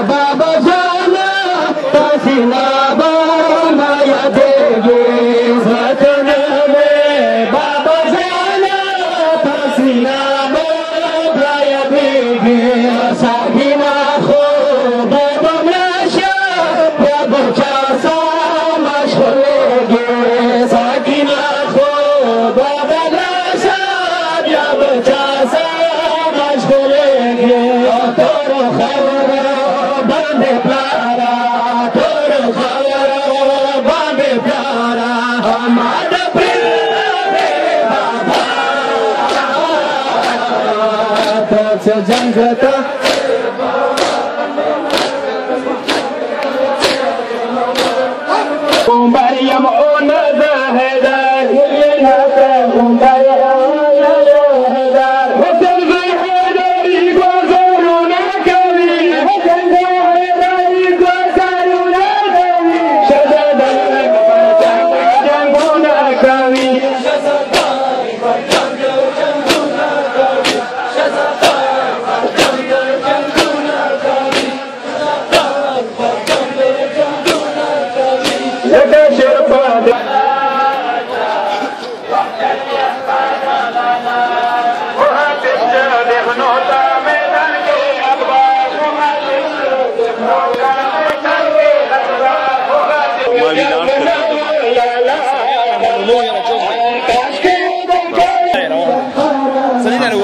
बाबा जान 浙江哥的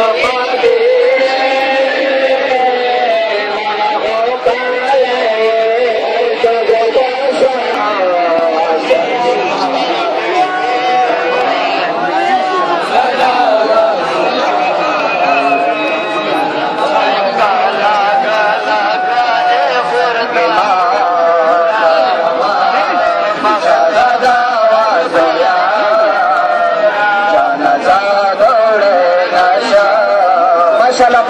the body. lucha la